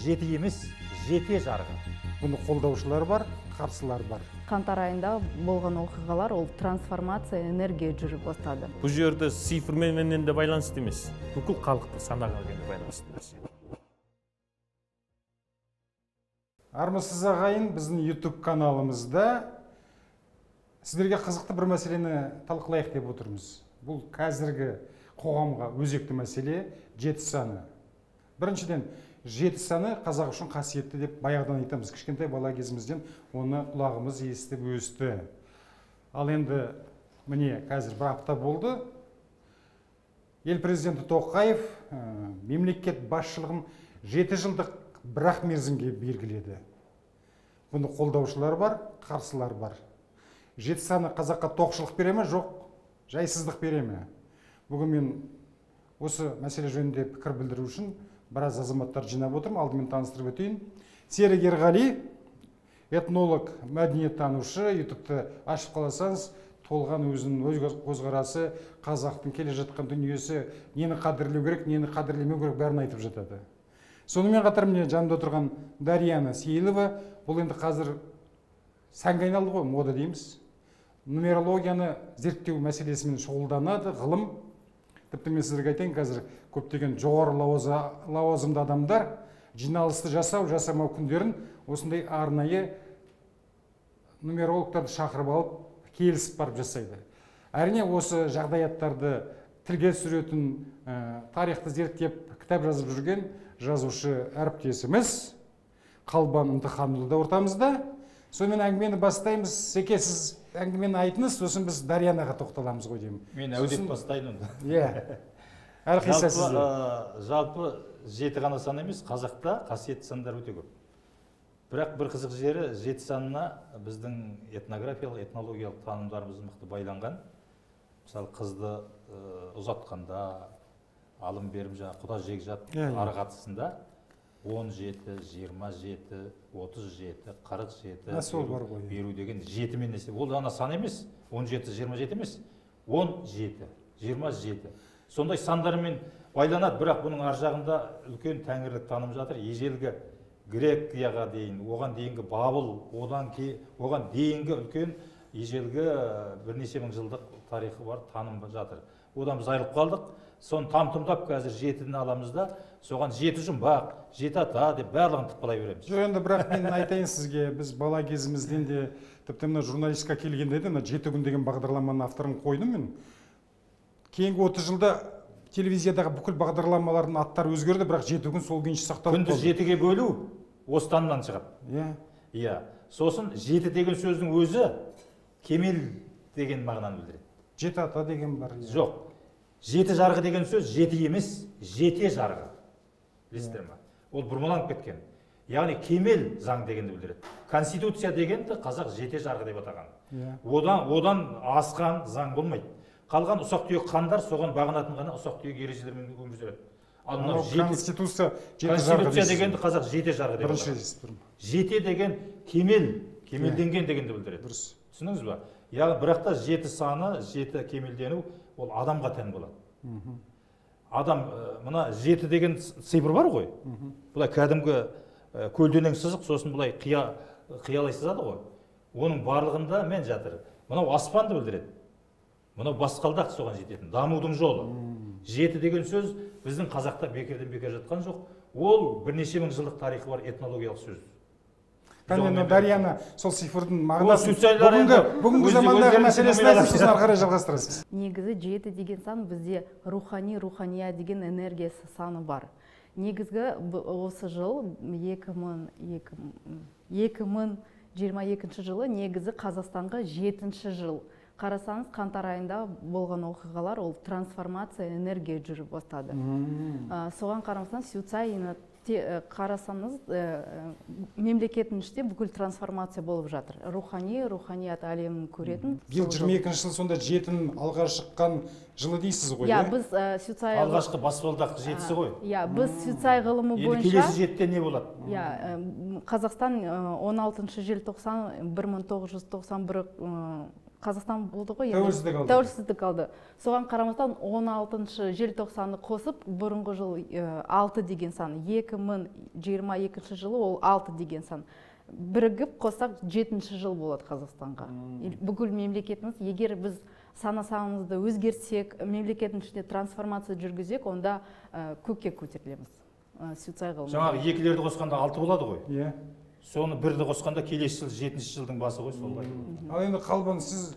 жеті емес жете жарғы. Бұны қолдаушылар бар қарсылар бар. Қаңтар айында болған оқиғалар ол трансформация энергия жүріп бастады. Бұл жерде цифрменен де байланысты емес бүкіл халықты санаға байланысты нәрсе. Армысыз ағайын біздің YouTube каналымызда сіздерге қызықты бір мәселені талқылайық деп отырмыз. Бұл қазіргі қоғамға өзекті мәселе жеті саны. Біріншіден жеті саны қазақ үшін қасиетті деп баяғыдан айтамыз. Кішкентай бала кезімізден оны құлағымыз естіп өсті. Ал енді міне қазір бір апта болды. Ел президенті тоқаев ә, мемлекет басшылығын жеті жылдық бір ақ мерзімге белгіледі. Бұны қолдаушылар бар қарсылар бар. Жеті саны қазаққа тоқшылық бере ме? Жоқ. Жайсыздық бере ме? Бүгін мен осы мәселе жөнінде пікір білдіру үшін біраз азаматтар жинап отырмын алдымен таныстырып өтейін. Серік ерғали этнолог мәдениеттанушы ютубты ашып қаласаңыз толған өзінің өз көзқарасы қазақтың келе жатқан дүниесі нені қадірлеу керек нені қадірлемеу керек бәрін айтып жатады. Сонымен қатар міне жанымда отырған дарьяна сейілова бұл енді қазір сәнге айналды ғой мода дейміз. Нумерологияны зерттеу мәселесімен шұғылданады ғылым тіпті мен сіздерге айтайын қазір көптеген жоғары лауазымды адамдар жиналысты жасау жасамау күндерін осындай арнайы нумерологтарды шақырып алып келісіп барып жасайды. Әрине осы жағдаяттарды тілге түсіретін ә, тарихты зерттеп кітап жазып жүрген жазушы әріптесіміз қалбан ынтыханұлы да ортамызда. Сонымен әңгімені бастаймыз. Секе сіз әңгімені айтыңыз сосын біз дарьянаға тоқталамыз ғой деймін. Мен әу деп бастайын онда. Иә. Әрқисса жалпы, сізде жалпы жеті ғана сан емес қазақта қасиетті сандар өте көп. Бірақ бір қызық жері жеті санына біздің этнографиялық этнологиялық танымдарымыз мықты байланған. Мысалы қызды ұзатқанда алым берім жаңағы құда жекжат Иә, иә. арақатысында он жеті жиырма жеті отыз жеті қырық жеті сол бар ғой. беру деген жетімен ол ана сан емес. он жеті жиырма жеті емес. он жеті жиырма жеті. Сондай сандармен байланады. Бірақ бұның ар жағында үлкен тәңірлік таным жатыр. Ежелгі грекияға дейін оған дейінгі бабыл одан кейін оған дейінгі үлкен ежелгі ә, бірнеше мың жылдық тарихы бар таным жатыр. Одан біз айырылып қалдық. Соны там тұмдап қазір жетіні аламыз да соған жеті жұмбақ жеті ата деп барлығын тықпалай береміз. Жоқ енді бірақ мен айтайын сізге біз бала кезімізден де тіпті мына журналистикаға келгенде де мына жеті күн деген бағдарламаның авторын қойдым мен. Кейінгі отыз жылда телевизиядағы бүкіл бағдарламалардың аттары өзгерді бірақ жеті күн сол күйінше сақталып күнді жетіге бөлу останнан шығады. Иә. Иә. Сосын жеті деген сөздің өзі кемел деген мағынаны білдіреді. Жеті ата деген бар иә. жоқ. Жеті жарғы деген сөз жеті емес жете жарғы. Білесіздер ма? Ол бұрмаланып кеткен. Яғни кемел заң дегенді білдіреді. Конституция дегенді қазақ жете жарғы деп атаған. Иә. Одан одан асқан заң болмайды. Қалған ұсақ түйек хандар соған бағынатын ғана ұсақ түйек ережелермен өмір сүреді. Ал мынау конституция конституция дегенді қазақ жете жарғы деп бірінші естіп тұрмын жете деген кемел кемелденген дегенді білдіреді. Дұрыс. Түсіндіңіз ба? Яғни бірақ та жеті саны жеті кемелдену ол адамға тән болады. Мхм. Адам ә, мына жеті деген цифр бар ғой. Былай кәдімгі ә, көлденең сызық сосын былай қия қиялай сызады ғой. Оның барлығында мен жатыр. Мынау аспанды білдіреді. Мынау басқалдақ соған жететін дамудың жолы. Жеті деген сөз біздің қазақта бекерден бекер жатқан жоқ. Ол бірнеше мың жылдық тарихы бар этнологиялық сөз. Кәне мына дарьяна сол цифрдың мағынасын бүгінгі бүгінгі замандағы мәселесін айтып сосын ары қарай жалғастырасыз. Негізі жеті деген сан бізде рухани рухания деген энергиясы саны бар. Негізгі осы жыл 2022 жылы негізі қазақстанға жетінші жыл. Қарасаңыз қаңтар айында болған оқиғалар ол трансформация энергия жүріп бастады. Ә, соған қарамастан сюцайны қарасаңыз ә, мемлекеттің ішінде бүкіл трансформация болып жатыр. Рухани руханият әлемін көретін биыл жиырма екінші жыл сонда жетінің алға шыққан жылы дейсіз ғой иә иә? біз ә, сюцай алғашқы баспалдақ жетісі ғой. Иә біз сюцай ғылымы енді бойынша келесі жетіде не болады? Иә қазақстан ә, 16 желтоқсан 1991 қазақстан болды ғой Тәуелсіздік алды. тәуелсіздік алды. Соған қарамастан 16 желтоқсанды қосып бұрынғы жыл алты деген сан екі мың жиырма екінші жылы ол алты деген сан. Бірігіп қоссақ жетінші жыл болады қазақстанға. И бүкіл мемлекетіміз егер біз сана санамызды өзгертсек мемлекеттің ішінде трансформация жүргізсек онда көкке көтерілеміз. Ғылымы жаңағы екілерді қосқанда алты болады ғой. Иә. Соны бірді қосқанда келесі жыл жетінші жылдың басы ғой солай ал енді қалбан сіз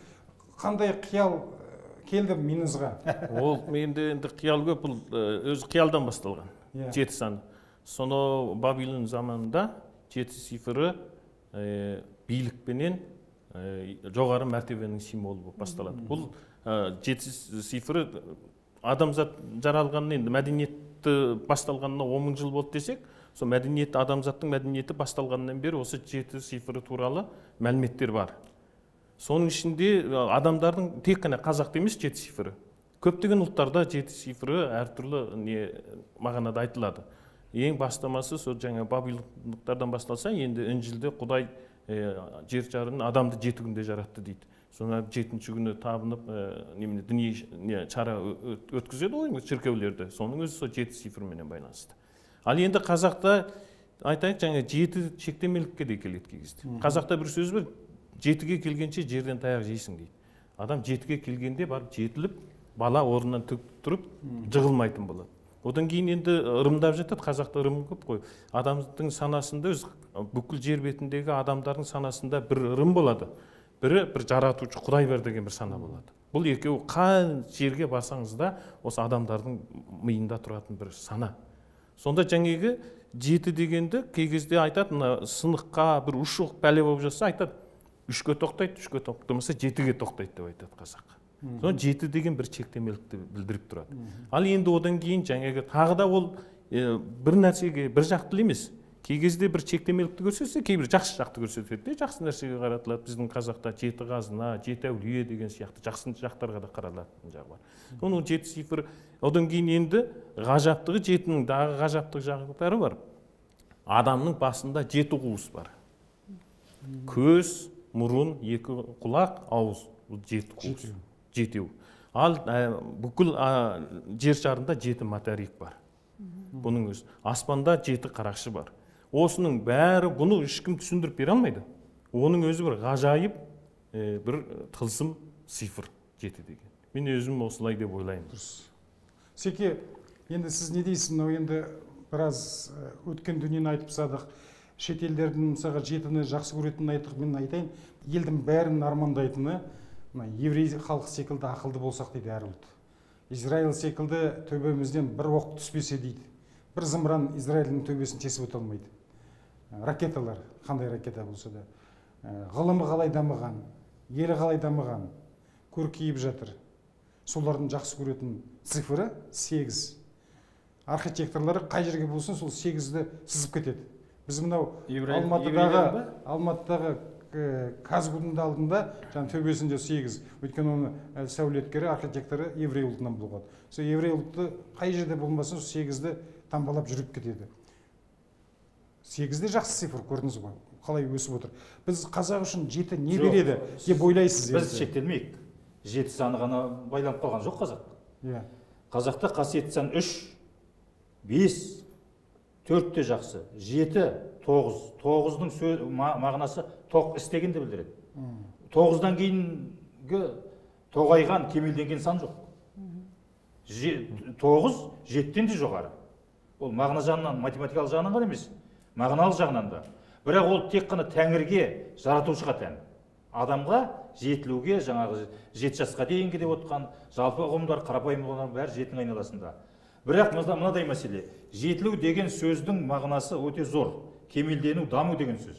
қандай қиял э, келді миыңызға? Ол менде енді қиял көп бұл э, өзі қиялдан басталған Иә. жеті саны сонау бабилон заманында жеті цифры э, билікпенен жоғары мәртебенің символы болып басталады. Бұл жеті цифры адамзат жаралғанына енді мәдениетті басталғанына он мың жыл болды десек сол мәдениет адамзаттың мәдениеті басталғаннан бері осы жеті цифры туралы мәліметтер бар. Соның ішінде адамдардың тек қана қазақта емес жеті цифры. Көптеген ұлттарда жеті цифры әртүрлі не мағынада айтылады. Ең бастамасы сол жаңа бабилондықтардан басталса енді інжілде құдай ә, жер шарын адамды жеті күнде жаратты дейді. Соны жетінші күні табынып ә, немене діни не шара өткізеді ғой шіркеулерде соның өзі сол жеті цифрменен байланысты. Ал енді қазақта айтайық жаңа жеті шектемелікке де келеді кей кезде қазақта бір сөз бар жетіге келгенше жерден таяқ жейсің дейді. Адам жетіге келгенде барып жетіліп бала орнынан тік тұрып жығылмайтын болады. Одан кейін енді ырымдап жатады қазақта ырым көп қой. Адамдың санасында өз бүкіл жер бетіндегі адамдардың санасында бір ырым болады. Бірі бір жаратушы құдай бар деген бір сана болады. Бұл екеуі қай жерге барсаңыз да осы адамдардың миында тұратын бір сана. Сонда жаңағы жеті дегенді кей кезде айтады мына сыныққа бір ушық пәле болып жатса айтады үшке тоқтайды үшке тоқтамаса жетіге тоқтайды деп айтады қазақ. Соны жеті деген бір шектемелікті білдіріп тұрады. Ал енді одан кейін жаңағы тағы да ол бір нәрсеге бір жақтылы емес. Кей кезде бір шектемелікті көрсетсе кейбір жақсы жақты көрсетеді де жақсы нәрсеге қаратылады. Біздің қазақта жеті қазына жеті әулие деген сияқты жақсы жақтарға да қаралатын жағы бар. Соның жеті цифр одан кейін енді ғажаптығы жетінің дағы ғажаптық жақтары бар. Адамның басында жеті қуыс бар. Көз мұрын екі құлақ ауыз. Бұл жеті қуыс. Жетеу. Ал ә, бүкіл ә, жер шарында жеті материк бар. Бұның өзі. Аспанда жеті қарақшы бар. Осының бәрі бұны ешкім түсіндіріп бере алмайды. Оның өзі бір ғажайып ә, бір тылсым цифр жеті деген. Мен өзім осылай деп ойлаймын. Дұрыс. Секе енді сіз не дейсіз? Мынау енді біраз өткен дүниені айтып тастадық. Шетелдердің мысалға жетіні жақсы көретінін айттық. Мен айтайын елдің бәрін армандайтыны мына еврей халық секілді ақылды болсақ дейді әр ұлт. Израиль секілді төбемізден бір оқ түспесе дейді. Бір зымыран израильдің төбесін тесіп өте алмайды. Ракеталар қандай ракета болса да ғылымы қалай дамыған елі қалай дамыған көркейіп жатыр. Солардың жақсы көретін цифры сегіз. Архитекторлар қай жерге болсын сол сегізді сызып кетеді. Біз мынау алматыдағы алматыдағы казгудың да алдында жаңағы төбесінде сегіз. Өйткені оны сәулеткері архитекторы еврей ұлтынан болған. Сол еврей ұлты қай жерде болмасын сол сегізді таңбалап жүріп кетеді. Сегіз де жақсы цифр көрдіңіз ғой. Қалай өсіп отыр. Біз қазақ үшін жеті не Жоқ, береді деп ойлайсыз біз шектелмейік. Жеті саны ғана байланып қалған жоқ қазақ. Иә. Қазақта қасиетті сан үш бес төрт те жақсы жеті тоғыз. Тоғыздың сөз ма- мағынасы тоқ істеген деп білдіреді тоғыздан кейінгі тоғайған кемелденген сан жоқ. Же- тоғыз жеттен де жоғары. Ол мағына жағынан математикалық жағынан ғана емес. Мағыналық жағынан да. Бірақ ол тек қана тәңірге жаратушыға тән. Адамға жетілуге жаңағы жеті жасқа дейінгі деп отқан жалпы ұғымдар қарапайым ұғымдар бәрі жетінің айналасында. Бірақ мына- мынадай мәселе. Жетілу деген сөздің мағынасы өте зор. Кемелдену даму деген сөз.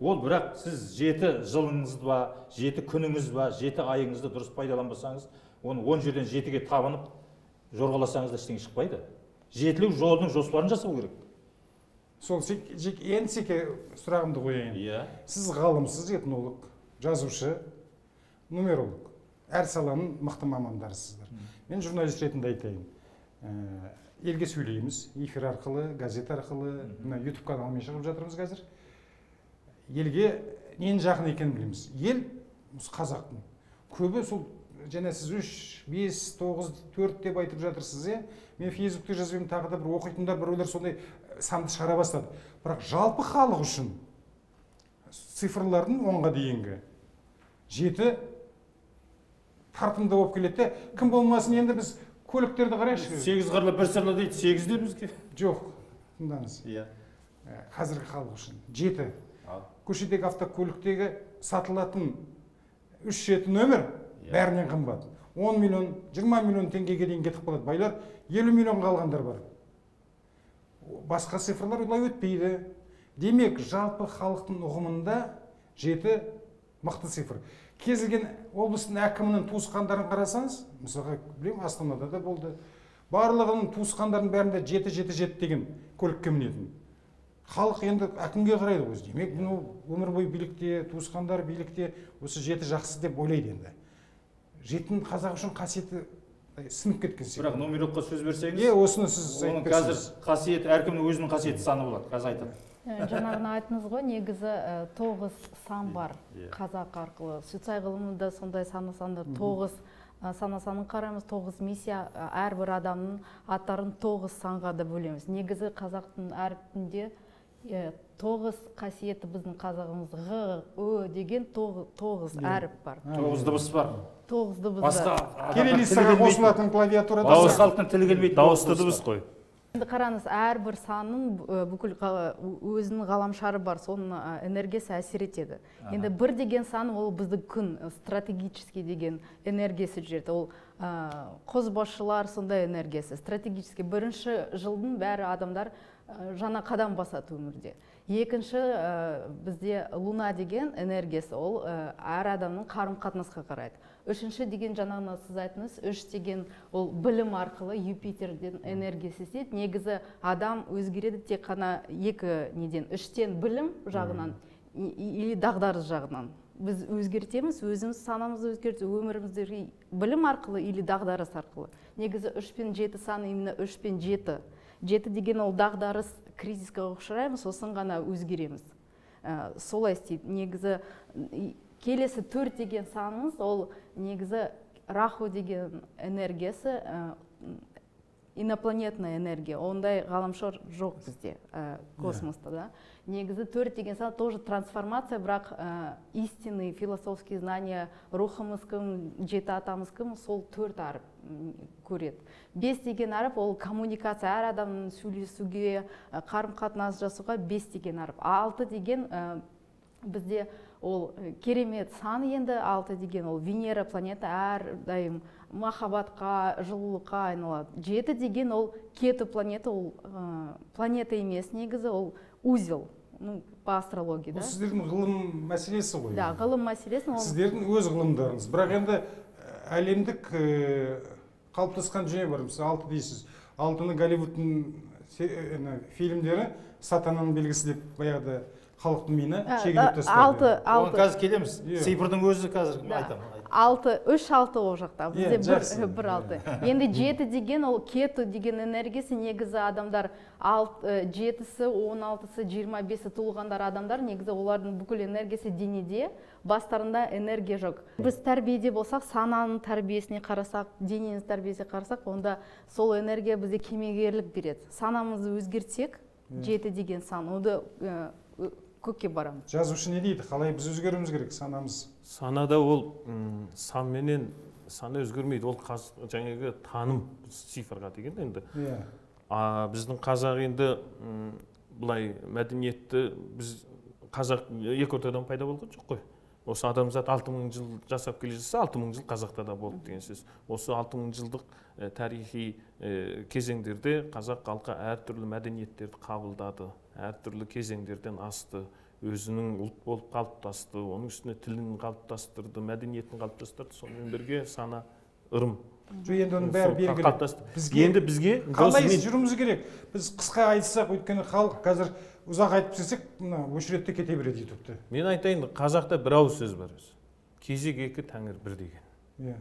Ол бірақ сіз жеті жылыңыз ба жеті күніңіз ба жеті айыңызды дұрыс пайдаланбасаңыз оны он жерден жетіге табынып жорғаласаңыз да ештеңе шықпайды. Жетілу жолының жоспарын жасау керек. Сол енді секе сұрағымды қояйын. Иә. Сіз ғалымсыз этнолог жазушы нумеролог. Әр саланың мықты мамандарысыздар. Мен журналист ретінде айтайын. Ә, елге сөйлейміз. Эфир арқылы газет арқылы мына ютуб каналымен шығып жатырмыз қазір. Елге ненің жақын екенін білеміз. Ел қазақтың. Көбі сол және сіз үш бес тоғыз төрт деп айтып жатырсыз иә? Мен фейсбукте жазып едім тағы да бір оқитындар біреулер сондай санды шығара бастады. Бірақ жалпы халық үшін цифрлардың онға дейінгі жеті тартымды болып келеді де. Кім болмасын енді біз көліктерді қарайықшы. Сегіз қырлы бір сырлы дейді сегіз де бізге? Жоқ тыңдаңыз. Иә. Ә, қазіргі халық үшін жеті. Көшедегі автокөліктегі сатылатын үш жеті нөмір Иә. бәрінен қымбат. Он миллион жиырма миллион теңгеге дейін кетіп қалады байлар. Елу миллионға алғандар бар. Басқа цифрлар олай өтпейді. Демек жалпы халықтың ұғымында жеті мықты цифр. Кез келген облыстың әкімінің туысқандарын қарасаңыз мысалға білемін астанада да болды. Барлығының туысқандарының бәрінде жеті жеті жеті деген көлікке мінетін. Халық енді әкімге қарайды ғой демек бұны өмір бойы билікте туысқандар билікте осы жеті жақсы деп ойлайды енді. Жетінің қазақ үшін қасиеті сіңіп кеткен бірақ сияқты номерокқа сөз берсеңіз е осыны сіз оның қазір қасиеті әркімнің өзінің қасиетті саны болады қазір айтады жаңағыны айттыңыз ғой негізі тоғыз сан бар Иә. қазақ арқылы. Суицид ғылымында сондай сана сандар тоғыз ә, сана санын қараймыз. Тоғыз миссия әрбір адамның аттарын тоғыз санға да бөлеміз. Негізі қазақтың әрпінде тоғыз қасиеті біздің қазағымыз ғ ү деген тоғыз, Иә. әріп бар. Тоғыз дыбыс бар. Тоғыз дыбыс басқа кириллицаға қосылатын клавиатурада басқа бар. халықтың тілі келмейтін дауысты дыбыс қой. Енді қараңыз әрбір санның бүкіл өзінің ғаламшары бар соның энергиясы әсер етеді. Енді бір деген сан ол біздің күн стратегический деген энергиясы жүреді. Ол қозбасшылар сондай энергиясы. Стратегический. Бірінші жылдың бәрі адамдар жаңа қадам басады өмірде. Екінші ә, бізде луна деген энергиясы ол ә, әр адамның қарым қатынасқа қарайды. Үшінші деген жаңағыны сіз айттыңыз үш деген ол білім арқылы юпитерден энергиясы естеді негізі адам өзгереді тек қана екі неден үштен білім жағынан или дағдарыс жағынан. Біз өзгертеміз өзіміз санамызды өзгертеміз өмірімізді білім арқылы или дағдарыс арқылы. Негізі үш пен жеті саны именно үш пен жеті. Жеті деген ол дағдарыс кризиске ұшыраймыз сосын ғана өзгереміз. Ә, солай істейді. Негізі келесі төрт деген санымыз ол негізі раху деген энергиясы ә, инопланетная энергия. Ондай ғаламшар жоқ бізде ә, космоста да. Негізі төрт деген сан тоже трансформация бірақ ә, истинный философские знания рухымыз кім жеті атамыз кім сол төрт әріп. Көреді. Бес деген әріп ол коммуникация әр адамның сөйлесуге қарым қатынас жасауға бес деген әріп алты деген ә, бізде ол керемет сан енді алты деген ол венера планета әрдайым махаббатқа жылулыққа айналады. Жеті деген ол кету планета ол ә, планета емес негізі ол узел ну по астрологии да? сіздердің ғылым мәселесі ғой да ғылым мәселесін ол сіздердің өз ғылымдарыңыз. Бірақ енді әлемдік қалыптасқан жүйе бар. Мысалы алты дейсіз. Алтыны голливудтың ана фильмдері сатананың белгісі деп баяғыда халықтың миына шегелеп тастады. алты оған алты қазір келеміз. Иә. цифрдың өзі қазір айтамын. Алты үш алты ол жақта. Бізде бір, бір алты. Енді жеті деген ол кету деген энергиясы негізі адамдар жетісі он алтысы жиырма бесі туылғандар адамдар негізі олардың бүкіл энергиясы денеде бастарында энергия жоқ. Біз тәрбиеде болсақ сананың тәрбиесіне қарасақ дененің тәрбиесіне қарасақ онда сол энергия бізде кемеңгерлік береді. Санамызды өзгертсек жеті деген сан онда көкке барамыз жазушы не дейді? Қалай біз өзгеруіміз керек санамыз. Санада ол санменен сана өзгермейді. Ол жаңағы таным цифрға деген енді. Иә. А біздің қазақ енді былай мәдениетті біз қазақ екі ортадан пайда болған жоқ қой. Осы адамзат алты мың жыл жасап келе жатса алты мың жыл қазақта да болды деген сөз. Осы алты мың жылдық тарихи кезеңдерде қазақ халқы әртүрлі мәдениеттерді қабылдады. Әртүрлі кезеңдерден асты өзінің ұлт болып қалыптасты оның үстіне тілін қалыптастырды мәдениетін қалыптастырды сонымен бірге сана ырым. Жоқ енді оның бәрі белгілі. бізге енді бізге қалай жүруіміз керек? Біз қысқа айтсақ өйткені халық қазір ұзақ айтып келсек мына өшіреді де кете береді ютубты. Мен айтайын қазақта бір ауыз сөз бар өзі. Кезек екі тәңір бір деген. Иә.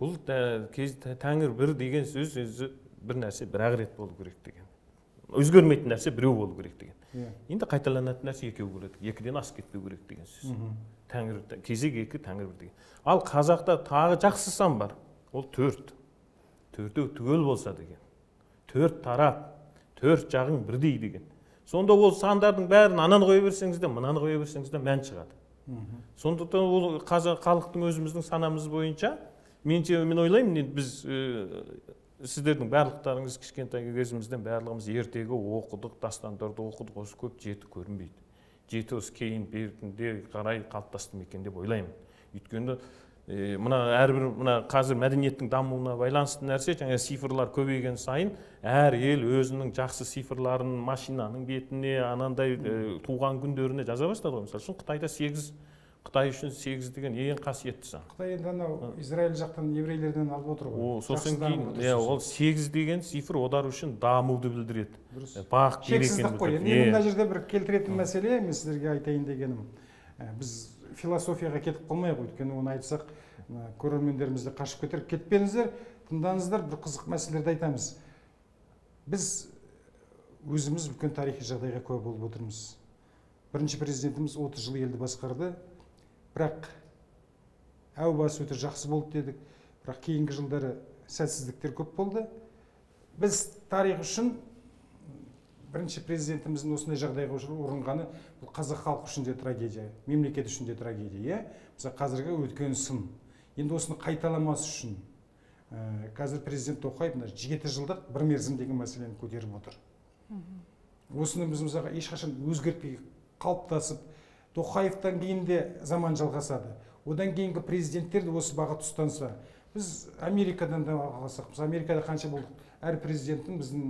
Бұл тәңір бір деген сөз өзі бір нәрсе бір ақ рет болу керек деген. Өзгермейтін нәрсе біреу болу керек деген иә енді қайталанатын нәрсе екеу керек екіден асып кетпеу керек деген сөз тәңір кезек екі тәңір бір деген ал қазақта тағы жақсы сан бар ол төрт төртеу түгел болса деген төрт тарап төрт жағың бірдей деген сонда ол сандардың бәрін ананы қоя берсеңіз де мынаны қоя берсеңіз де мән шығады сондықтан ол қазақ халықтың өзіміздің санамыз бойынша менше мен ойлаймын енді біз сіздердің барлықтарыңыз кішкентай кезімізден барлығымыз ертегі оқыдық дастандарды оқыдық. Осы көп жеті көрінбейді. Жеті осы кейін бертінде қарай қалыптасты ма екен деп ойлаймын. Өйткені е, мына әрбір мына қазір мәдениеттің дамуына байланысты нәрсе жаңа цифрлар көбейген сайын әр ел өзінің жақсы цифрларын машинаның бетіне анандай е, туған күндеріне жаза бастады ғой. Мысалы үшін қытайда сегіз қытай үшін сегіз деген ең қасиетті сан қытай енді анау израиль жақтан еврейлерден алып отыр ғой. Сосын кейін иә ол сегіз деген цифр олар үшін дамуды білдіреді. Дұрыс. Бақ шексіздік қой. енді мына жерде бір келтіретін мәселе мен сіздерге айтайын дегенім біз философияға кетіп қалмайық өйткені оны айтсақ мына көрермендеріміз де қашып кетер кетпеңіздер тыңдаңыздар бір қызық мәселелерді айтамыз. Біз өзіміз үлкен тарихи жағдайға куә болып отырмыз. Бірінші президентіміз 30 жыл елді басқарды. Бірақ әу басы өте жақсы болды дедік. Бірақ кейінгі жылдары сәтсіздіктер көп болды. Біз тарих үшін бірінші президентіміздің осындай жағдайға ұрынғаны бұл қазақ халқы үшін де трагедия мемлекет үшін де трагедия иә? Мысалы қазіргі өткен сын. Енді осыны қайталамас үшін ә, қазір президент тоқаев мына жеті жылдық бір мерзім деген мәселені көтеріп отыр. Осыны біз мысалға ешқашан өзгертпей қалыптасып тоқаевтан кейін де заман жалғасады. Одан кейінгі президенттер де осы бағыт ұстанса біз америкадан да алсақ біз америкада қанша болдық? Әр президенттің біздің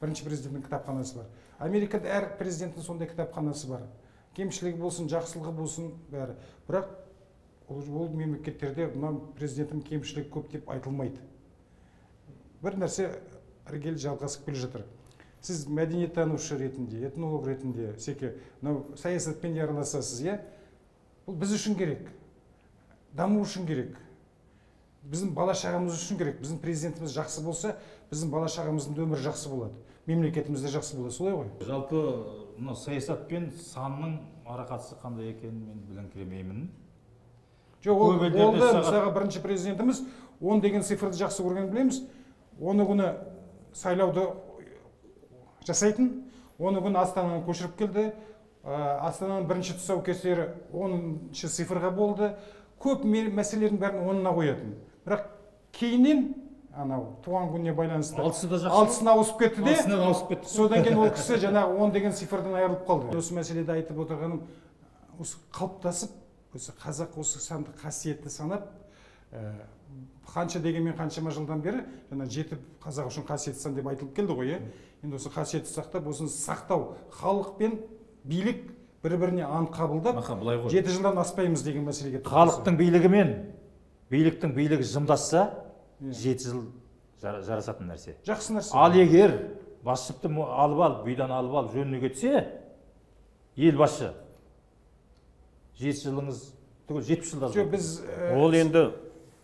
бірінші президенттің кітапханасы бар. Америкада әр президенттің сондай кітапханасы бар. Кемшілігі болсын жақсылығы болсын бәрі. Бірақ ол, мемлекеттерде мына президенттің кемшілігі көп деп айтылмайды. Бір нәрсе іргелі жалғасып келе жатыр. Сіз мәдениеттанушы ретінде этнолог ретінде секе мынау саясатпен де араласасыз иә? Бұл біз үшін керек. Даму үшін керек. Біздің бала шағамыз үшін керек. Біздің президентіміз жақсы болса біздің бала шағамыздың да өмірі жақсы болады. Мемлекетіміз де жақсы болады. Солай ғой. Жалпы мына саясат пен санның арақатысы қандай екенін мен біліңкіремеймін жоқ ол ол да мысалға бірінші президентіміз он деген цифрды жақсы көргенін білеміз. Оны күні сайлауды жасайтын. Оны күні астананы көшіріп келді. Ә, астананың бірінші тұсаукесері оныншы цифрға болды. Көп мәселелердің бәрін онына қоятын. Бірақ кейіннен анау туған күніне байланысты алтысы да жақсы. алтысына ауысып кетті де. Ауысып кетті. Содан кейін ол кісі жаңағы он деген цифрдан айырылып қалды. Осы мәселеде айтып отырғаным осы қалыптасып осы қазақ осы санды қасиетті санап ә, қанша дегенмен қаншама жылдан бері жаңа жеті қазақ үшін қасиетті сан деп айтылып келді ғой иә? Енді осы қасиетті сақтап осыны сақтау халық пен билік бір біріне ант қабылдап аха былай ғой. жеті жылдан аспаймыз деген мәселеге халықтың билігі мен биліктің билігі жымдасса Иә. жеті жыл жара- жарасатын нәрсе. Жақсы нәрсе. Ал егер басшылықты алып алып бидан алып алып жөніне кетсе ел басшы жеті жылыңыз түгел жетпіс жылда жоқ біз ә, ол енді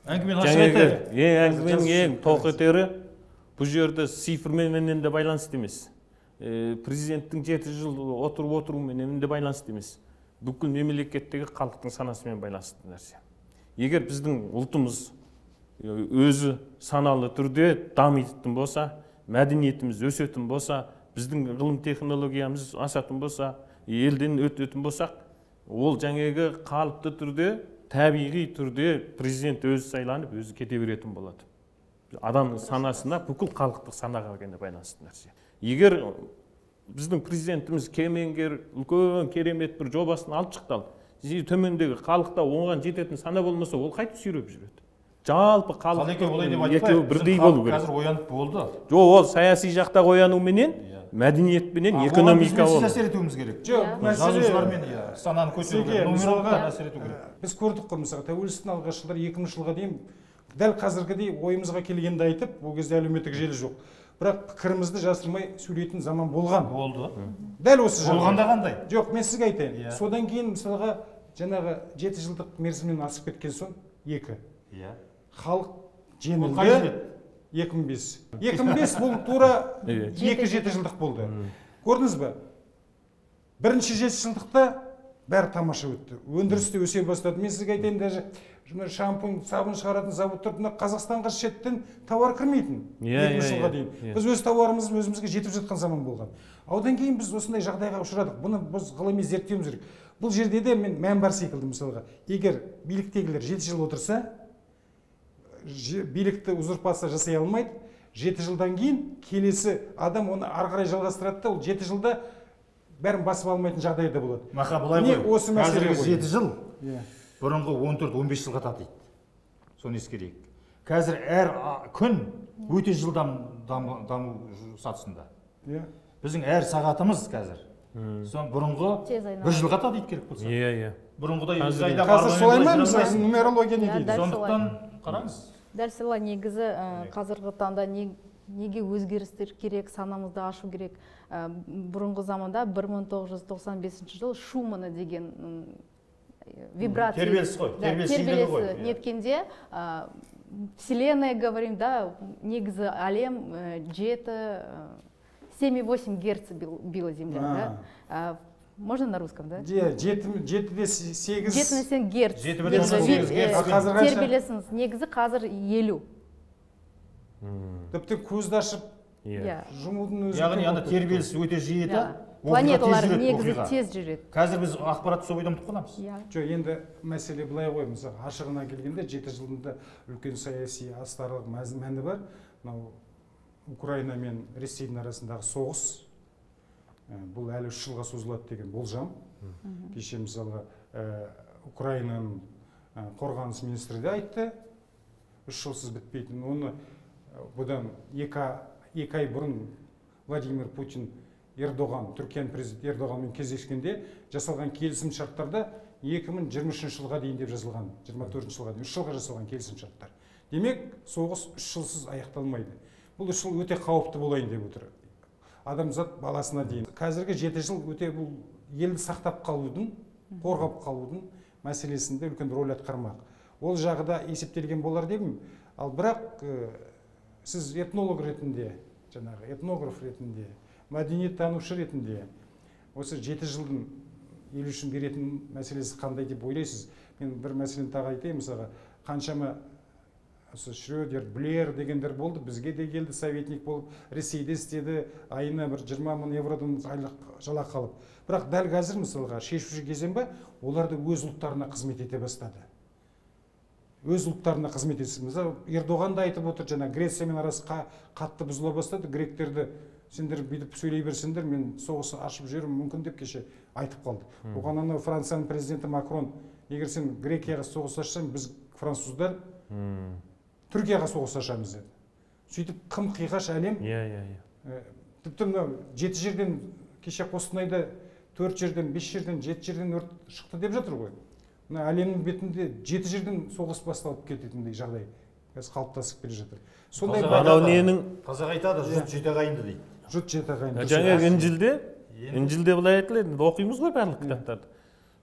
әңгімені ашық айтайық. ең әңгіменің ең тоқ жазушы. етері бұл жерде цифрменен де байланысты емес. Президенттің жеті жыл отырып отыруменен де байланысты емес. Бүкіл мемлекеттегі халықтың санасымен байланысты нәрсе. Егер біздің ұлтымыз өзі саналы түрде дамитын болса мәдениетіміз өсетін болса біздің ғылым технологиямыз асатын болса елден өтетін болсақ ол жаңағы қалыпты түрде табиғи түрде президент өзі сайланып өзі кете беретін болады. Адамның санасына бүкіл халықтық санаға ғана байланысты нәрсе. Егер біздің президентіміз кемеңгер үлкен керемет бір жобасын алып шықты ал төмендегі халықта оған жететін сана болмаса ол қайтіп сүйреп жүреді. Жалпы ал екеуі олай деп бірдей болу халық керек. қазір оянып болды. Жоқ ол саяси жақта оянуменен Иә. мәдениетпенен экономика біз ол әсер етуіміз керек. Жоқ мәселе жазушылармен иә сананы әсер ету керек. біз көрдік қой мысалы тәуелсіздіктің алғашқы жылдары екі мыңыншы жылға дейін дәл қазіргідей ойымызға келгенді айтып ол кезде әлеуметтік желі жоқ. Бірақ пікірімізді жасырмай сөйлейтін заман болған. Болды. Дәл осы болғанда қандай? Жоқ мен сізге айтайын. Иә. содан кейін мысалға жаңағы жеті жылдық мерзімнен асып кеткен соң екі. Иә. Халық жеңілді. екі мың бес. екі мың бес бұл тура екі жеті жылдық болды. Көрдіңіз ба бірінші жетіжылдықта бәрі тамаша өтті. Өндіріс те өсе бастады. Мен сізге айтайын даже мына шампунь сабын шығаратын заводтар мына қазақстанға шеттен тауар кірмейтін Иә, екі иә, жылға иә, дейін. иә. біз өз тауарымыз өзімізге жетіп жатқан заман болған. Одан кейін біз осындай жағдайға ұшырадық. Бұны біз ғылыми зерттеуіміз керек. Бұл жерде де мен мән бар секілді мысалға. Егер биліктегілер жеті жыл отырса билікті узурпация жасай алмайды. Жеті жылдан кейін келесі адам оны ары қарай жалғастырады да ол жеті жылда бәрін басып алмайтын жағдай да болады. Маха былай Не ғой. осы мәселе қазіргі жеті жыл иә. бұрынғы 14-15 жылға татиды. Соны ескерейік. Қазір әр күн өте жылдам даму, даму сатысында. Иә. Біздің әр сағатымыз қазір. Сон бұрынғы бір жылға татиды керек болса. Иә иә. Бұрынғыдай Қазір- солай ма нумерология не дейді? сондықтан қараңыз. Дәл солай негізі қазіргі таңда не- неге өзгерістер керек санамызды ашу керек? Ә, бұрынғы заманда 1995 жыл шумана деген вибрация тербеліс қой, Да, тербеліс ғой, иә. неткенде ә, вселенная говорим да негізі әлем жеті семь и восемь герц бил- била земля да? Можно на русском да? Иә жеті жетіде се- сегіз жеті герц. Жеті бүтін негізі оннан сегіз герц. А қазір қанша? тербелісіңіз негізі қазір елу тіпті көзді ашып иә. жұмудың өзі яғни ана тербеліс өте жиі да. планеталар оқиға тез жүреді, негізі тез жүреді. Қазір біз ақпаратты сол бойда ұмытып қаламыз. Иә. Жоқ енді мәселе былай ғой. Мысалы ашығына келгенде жеті жылдың да үлкен саяси астарлық мәні бар. Мынау украина мен ресейдің арасындағы соғыс. Бұл әлі үш жылға созылады деген болжам. Кеше мысалға ә, украинаның қорғаныс министрі де айтты. Үш жылсыз бітпейтінін оны бұдан екі ай бұрын владимир путин ердоған түркияның президенті ердоғанмен кездескенде жасалған келісім шарттарда 2023 жылға дейін деп жазылған 24 жылға дейін үш жылға жасалған келісім шарттар демек соғыс үш жылсыз аяқталмайды. Бұл үш жыл өте қауіпті болайын деп отыр. Адамзат баласына дейін. Қазіргі жеті жыл өте бұл елді сақтап қалудың қорғап қалудың мәселесінде үлкен рөл атқармақ. Ол жағы да есептелген болар деймін ал бірақ э, сіз этнолог ретінде жаңағы этнограф ретінде мәдениеттанушы ретінде осы жеті жылдың ел үшін беретін мәселесі қандай деп ойлайсыз? Мен бір мәселені тағы айтайын мысалға. Қаншама осы шредер блер дегендер болды. Бізге де келді советник болып. Ресейде істеді. Айына бір жиырма мың евродан айлық жалақы алып. Бірақ дәл қазір мысалға шешуші кезең ба? Олар да өз ұлттарына қызмет ете бастады. Өз ұлттарына қызмет етсін мысалы ердоған да айтып отыр жаңа грециямен арасы қа- қатты бұзыла бастады. Гректерді сендер бүйтіп сөйлей берсеңдер мен соғыс ашып жіберуім мүмкін деп кеше айтып қалды. Оған анау францияның президенті макрон егер сен грекияға соғыс ашсаң біз француздар түркияға соғыс ашамыз деді. Сөйтіп қым қиғаш әлем. Иә иә иә. Тіпті мынау жеті жерден кеше қостанайда төрт жерден бес жерден жеті жерден өрт шықты деп жатыр ғой. Мына әлемнің бетінде жеті жерден соғыс басталып кететіндей жағдай қазір қалыптасып келе жатыр. Сондай анау ненің қазақ айтады жұрт жеті ағайынды дейді. Жұрт жеті ағайын жаңағы інжілде Енді- інжілде былай айтылады енді оқимыз ғой барлық кітаптарды.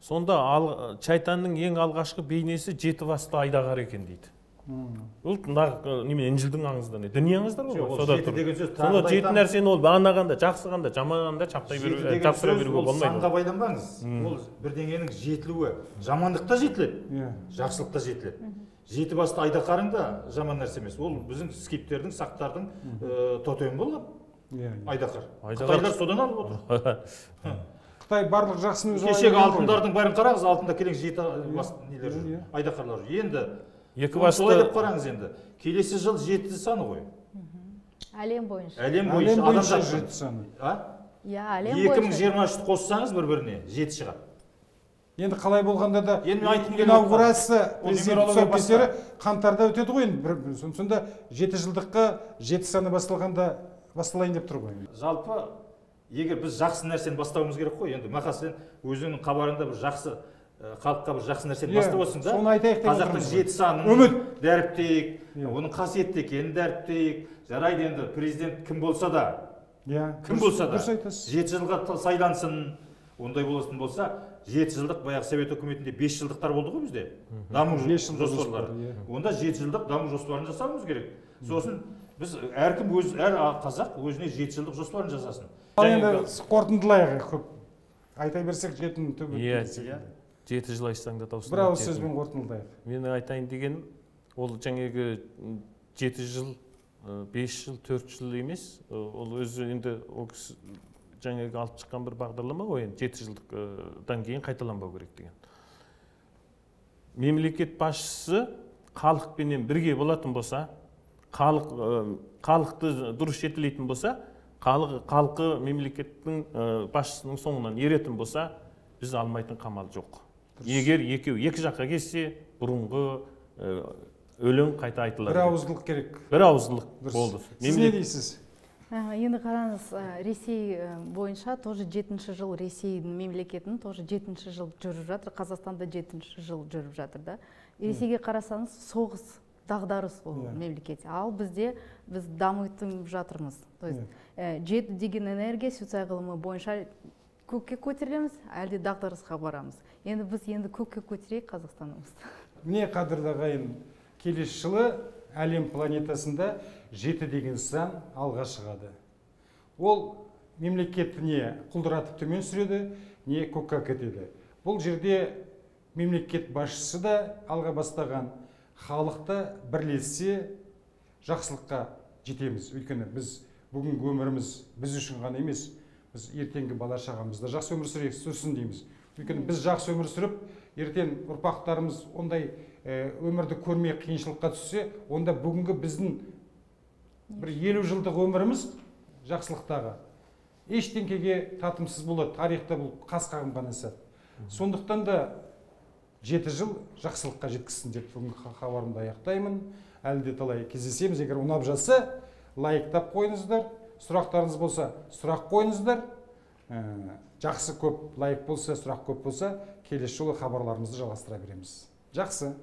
Сонда ал, шайтанның ең алғашқы бейнесі жеті басты айдағар екен дейді. М. бұл мына неме інжілдің аңызында не? діни аңыздар ғой ол сода жеті тұр. деген сөз тағы сонда да жеті нәрсені ол анағанда жақсы қанда жаман қанда чаптай беру жапсыра беруге ол санға болмайды байланбаңыз ол бірдеңенің жетілуі жамандық та жетіледі. Иә. Жақсылық та жетіледі. Жеті басты айдақарың да жаман нәрсе емес. Ол біздің скиптердің сақтардың тотемі болған иә иә. айдақар қытайлар содан алып отыр. Қытай барлық жақсыны өзі кешегі алтындардың бәрін қараңыз алтында келең жеті бас нелер Иә, жүр иә. айдақарлар жүр. Енді екі оны солай деп басты қараңыз енді. Келесі жыл жеті саны ғой. Әлем бойынша. Әлем бойынша бойынша адамзат жеті саны. А? Иә әлем екі мың бойынша. жиырма үшті қоссаңыз бір біріне жеті шығады енді қалай болғанда да Енді мен айтқым келіп инаугурация тұсаукесері қаңтарда өтеді ғой енді сонда жеті жылдыққа жеті саны басталғанда басталайын деп тұр ғой. Жалпы егер біз жақсы нәрсені бастауымыз керек қой енді мақа сен өзіңнің хабарыңда бір жақсы халыққа бір жақсы нәрсені Иә, бастап отырсың да. соны айтайық деп қазақтың жеті санын Үміт. дәріптейік Иә. оның қасиетті екенін дәріптейік. Жарайды енді президент кім болса да. Иә кім болса да. дұрыс айтасыз. Жеті жылға сайлансын ондай болатын болса жеті жылдық баяғы совет үкіметінде бес жылдықтар болды ғой бізде. Даму жоспарлары жоспар, иә. онда жеті жылдық даму жоспарын жасауымыз керек. Сосын біз әркім өз әр қазақ өзіне жеті жылдық жоспарын жасасын. Ал енді қорытындылайық көп. Айта берсек жетінің түбі Иә. Жеті жыл айтсаң да таусылмайды бір ауыз сөзбен қорытындылайық менің айтайын дегенім ол жаңағы жеті жыл бес жыл төрт жыл емес ол өзі енді ол кісі жаңағы алып шыққан бір бағдарлама ғой енді жеті жылдықтан кейін қайталанбау керек деген. Мемлекет басшысы халықпенен бірге болатын болса халық халықты дұрыс жетелейтін болса халық халқы мемлекеттің басшысының соңынан еретін болса біз алмайтын қамал жоқ. Егер екеу екі жаққа келсе бұрынғы өлең қайта айтылады. Бір ауыздылық керек. Бір ауыздылық болды. Сіз не дейсіз? Ә, енді қараңыз ресей бойынша тоже жетінші жыл ресейдің мемлекетінің тоже жетінші жыл жүріп жатыр. Қазақстанда жетінші жыл жүріп жатыр да. Ресейге қарасаңыз соғыс дағдарыс ол Иә. мемлекет. Ал бізде біз дамытып жатырмыз. То есть ә, жеті деген энергия суицид ғылымы бойынша көкке көтерілеміз әлде дағдарысқа барамыз. Енді біз енді көкке көтерейік қазақстанымызды. Міне қадірлі ағайын келесі жылы әлем планетасында жеті деген сан алға шығады. Ол мемлекетті не құлдыратып төмен түсіреді не көкке кетеді бұл жерде мемлекет басшысы да алға бастаған. Халық та жақсылыққа жетеміз. Өйткені біз бүгінгі өміріміз біз үшін ғана емес біз ертеңгі бала шағамыз да жақсы өмір сүрсін дейміз. Өйткені біз жақсы өмір сүріп ертең ұрпақтарымыз ондай өмірді көрмей қиыншылыққа түссе онда бүгінгі біздің бір елу жылдық өміріміз жақсылықтағы. Ештеңкеге татымсыз болады тарихта бұл қас қағым ғана сәт. Сондықтан да жеті жыл жақсылыққа жеткізсін деп бүгінгі ха- хабарымды аяқтаймын. Әлі де талай кездесеміз. Егер ұнап жатса лайктап қойыңыздар. Сұрақтарыңыз болса сұрақ қойыңыздар. Ә, жақсы көп лайк болса сұрақ көп болса келесі жолы хабарларымызды жалғастыра береміз. Жақсы.